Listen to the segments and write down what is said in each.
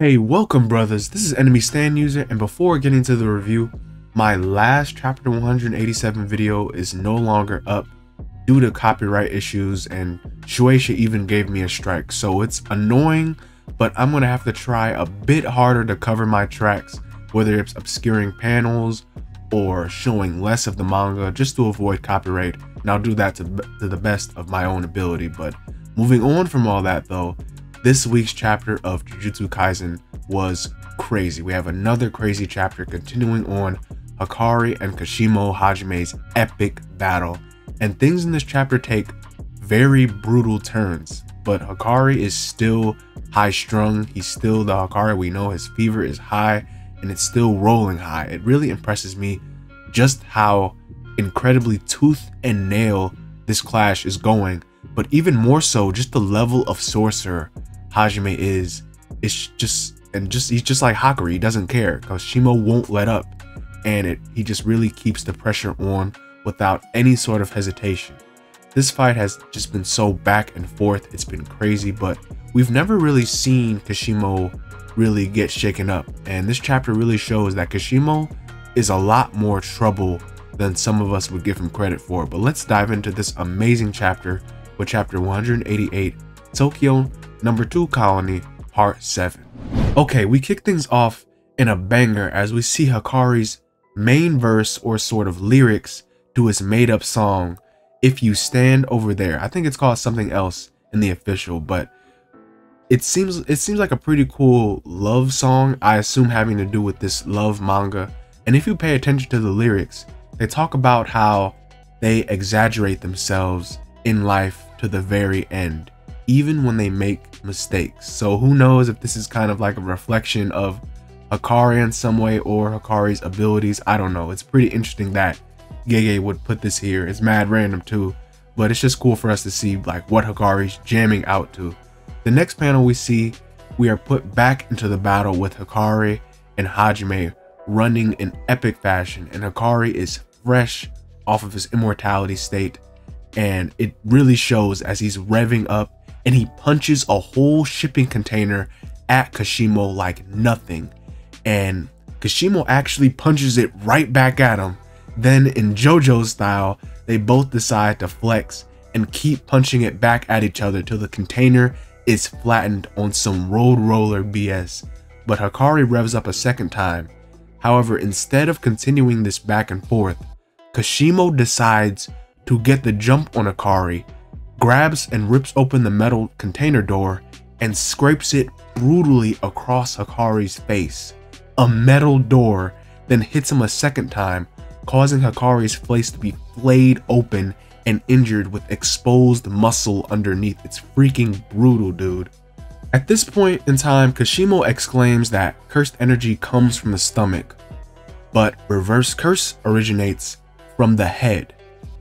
Hey, welcome brothers, this is Enemy Stand User, and before getting to the review, my last chapter 187 video is no longer up due to copyright issues and Shueisha even gave me a strike, so it's annoying, but I'm gonna have to try a bit harder to cover my tracks, whether it's obscuring panels or showing less of the manga just to avoid copyright, and I'll do that to, to the best of my own ability, but moving on from all that though, this week's chapter of Jujutsu Kaisen was crazy. We have another crazy chapter continuing on Hakari and Kashimo Hajime's epic battle. And things in this chapter take very brutal turns. But Hakari is still high strung. He's still the Hakari we know. His fever is high and it's still rolling high. It really impresses me just how incredibly tooth and nail this clash is going. But even more so, just the level of sorcerer Hajime is, it's just and just he's just like Hakari, he doesn't care because Shimo won't let up, and it he just really keeps the pressure on without any sort of hesitation. This fight has just been so back and forth, it's been crazy, but we've never really seen Kashimo really get shaken up, and this chapter really shows that Kashimo is a lot more trouble than some of us would give him credit for. But let's dive into this amazing chapter with chapter 188, Tokyo number 2 colony, part 7. Okay, we kick things off in a banger as we see Hakari's main verse or sort of lyrics to his made up song, If You Stand Over There. I think it's called something else in the official, but it seems it seems like a pretty cool love song, I assume having to do with this love manga. And if you pay attention to the lyrics, they talk about how they exaggerate themselves in life to the very end even when they make mistakes. So who knows if this is kind of like a reflection of Hakari in some way or Hakari's abilities. I don't know. It's pretty interesting that Gege would put this here. It's mad random too, but it's just cool for us to see like what Hakari's jamming out to. The next panel we see, we are put back into the battle with Hakari and Hajime running in epic fashion and Hakari is fresh off of his immortality state and it really shows as he's revving up and he punches a whole shipping container at Kashimo like nothing. And Kashimo actually punches it right back at him. Then in JoJo's style, they both decide to flex and keep punching it back at each other till the container is flattened on some road roller BS. But Hakari revs up a second time. However, instead of continuing this back and forth, Kashimo decides to get the jump on Hakari grabs and rips open the metal container door and scrapes it brutally across Hakari's face. A metal door then hits him a second time, causing Hakari's face to be flayed open and injured with exposed muscle underneath. It's freaking brutal, dude. At this point in time, Kashimo exclaims that cursed energy comes from the stomach, but reverse curse originates from the head.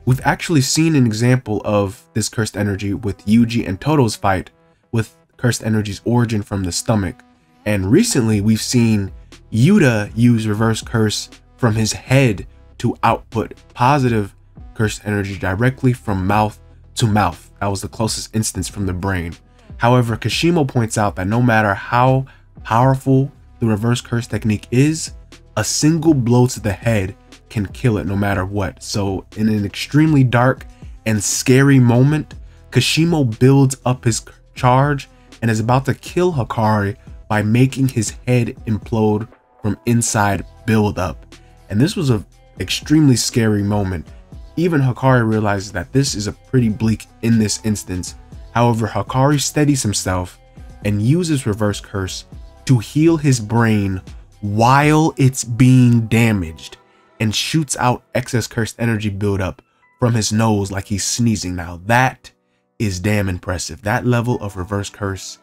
We've actually seen an example of this cursed energy with Yuji and Todo's fight with cursed energy's origin from the stomach. And recently we've seen Yuta use reverse curse from his head to output positive cursed energy directly from mouth to mouth. That was the closest instance from the brain. However, Kashimo points out that no matter how powerful the reverse curse technique is, a single blow to the head can kill it no matter what. So in an extremely dark and scary moment, Kashimo builds up his charge and is about to kill Hakari by making his head implode from inside build up. And this was an extremely scary moment. Even Hakari realizes that this is a pretty bleak in this instance. However, Hakari steadies himself and uses reverse curse to heal his brain while it's being damaged and shoots out excess cursed energy buildup from his nose like he's sneezing. Now that is damn impressive. That level of reverse curse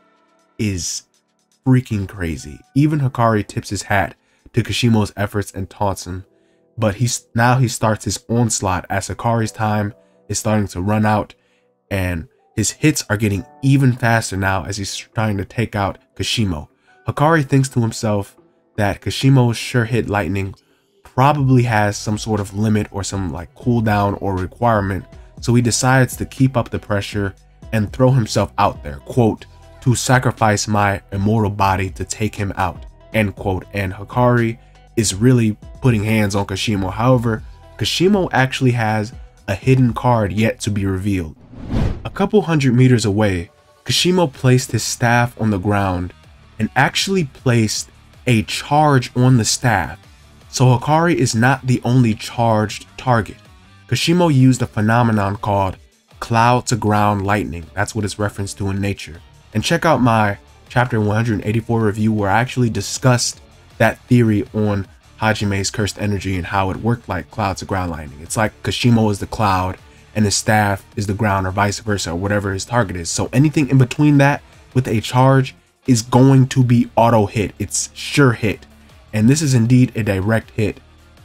is freaking crazy. Even Hakari tips his hat to Kashimo's efforts and taunts him. But he's now he starts his onslaught as Hakari's time is starting to run out and his hits are getting even faster now as he's trying to take out Kashimo. Hakari thinks to himself that Kashimo's sure hit lightning probably has some sort of limit or some like cooldown or requirement. So he decides to keep up the pressure and throw himself out there, quote, to sacrifice my immortal body to take him out, end quote. And Hakari is really putting hands on Kashimo. However, Kashimo actually has a hidden card yet to be revealed. A couple hundred meters away, Kashimo placed his staff on the ground and actually placed a charge on the staff. So Hakari is not the only charged target. Kashimo used a phenomenon called cloud to ground lightning. That's what it's referenced to in nature. And check out my chapter 184 review where I actually discussed that theory on Hajime's cursed energy and how it worked like cloud to ground lightning. It's like Kashimo is the cloud and his staff is the ground or vice versa or whatever his target is. So anything in between that with a charge is going to be auto hit. It's sure hit. And this is indeed a direct hit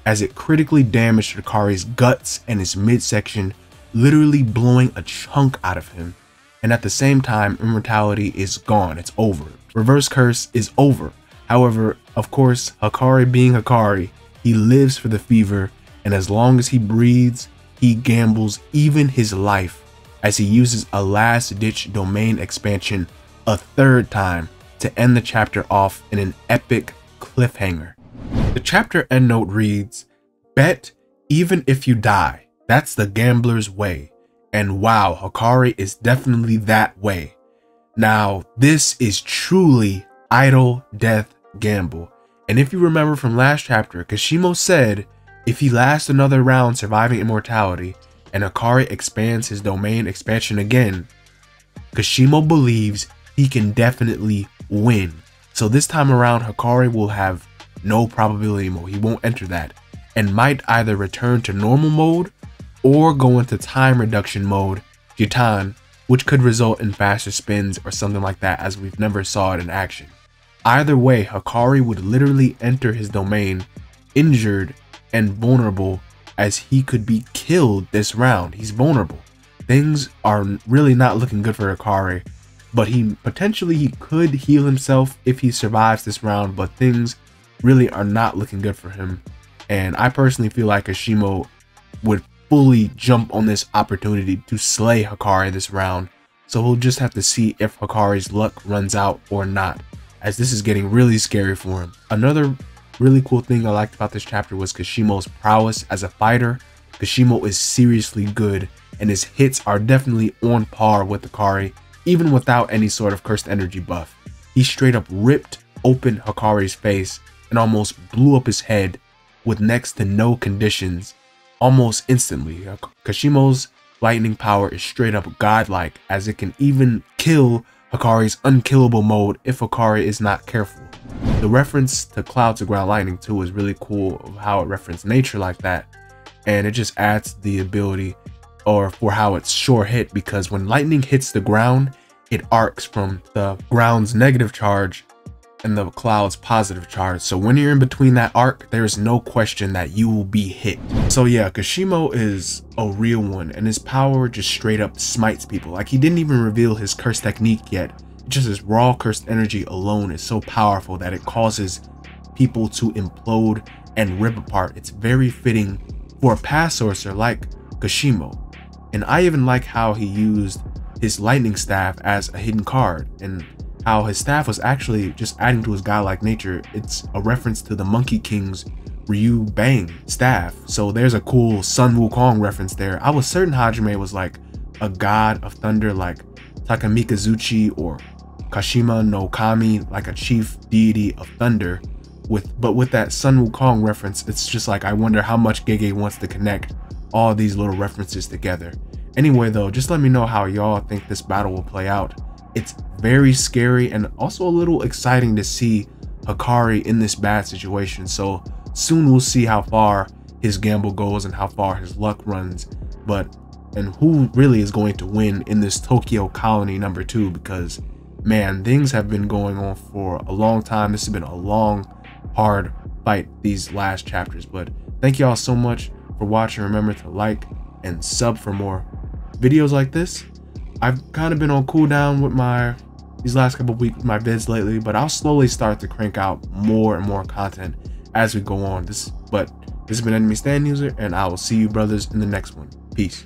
as it critically damaged Hakari's guts and his midsection, literally blowing a chunk out of him. And at the same time, immortality is gone. It's over. Reverse curse is over. However, of course, Hakari being Hakari, he lives for the fever, and as long as he breathes, he gambles even his life as he uses a last ditch domain expansion a third time to end the chapter off in an epic cliffhanger. The chapter endnote reads, Bet even if you die, that's the gambler's way. And wow, Hakari is definitely that way. Now, this is truly idle death gamble. And if you remember from last chapter, Kashimo said if he lasts another round surviving immortality and Hakari expands his domain expansion again, Kashimo believes he can definitely win. So this time around, Hakari will have no probability mode. He won't enter that and might either return to normal mode or go into time reduction mode, Jitan, which could result in faster spins or something like that as we've never saw it in action. Either way, Hakari would literally enter his domain injured and vulnerable as he could be killed this round. He's vulnerable. Things are really not looking good for Hakari, but he potentially he could heal himself if he survives this round, but things really are not looking good for him. And I personally feel like Kashimo would fully jump on this opportunity to slay Hakari this round. So we'll just have to see if Hakari's luck runs out or not, as this is getting really scary for him. Another really cool thing I liked about this chapter was Kashimo's prowess as a fighter. Kashimo is seriously good, and his hits are definitely on par with Hakari, even without any sort of cursed energy buff. He straight up ripped open Hakari's face and almost blew up his head with next to no conditions almost instantly. Uh, Kashimo's lightning power is straight up godlike as it can even kill Hakari's unkillable mode if Hakari is not careful. The reference to cloud to ground lightning too is really cool of how it referenced nature like that and it just adds the ability or for how it's sure hit because when lightning hits the ground it arcs from the ground's negative charge and the cloud's positive charge. So when you're in between that arc, there's no question that you will be hit. So yeah, Kashimo is a real one and his power just straight up smites people. Like he didn't even reveal his curse technique yet. Just his raw cursed energy alone is so powerful that it causes people to implode and rip apart. It's very fitting for a past sorcerer like Kashimo. And I even like how he used his lightning staff as a hidden card and how his staff was actually just adding to his godlike nature. It's a reference to the Monkey King's Ryu Bang staff. So there's a cool Sun Wukong reference there. I was certain Hajime was like a god of thunder like Takemikazuchi or Kashima no Kami, like a chief deity of thunder. With but with that Sun Wukong reference, it's just like I wonder how much Gege wants to connect all these little references together. Anyway though, just let me know how y'all think this battle will play out. It's very scary and also a little exciting to see Hakari in this bad situation. So soon we'll see how far his gamble goes and how far his luck runs. But and who really is going to win in this Tokyo colony number two because man, things have been going on for a long time. This has been a long, hard fight these last chapters. But thank y'all so much for watching. Remember to like and sub for more videos like this. I've kind of been on cooldown with my these last couple weeks my vids lately, but I'll slowly start to crank out more and more content as we go on. This but this has been Enemy Stand User, and I will see you brothers in the next one. Peace.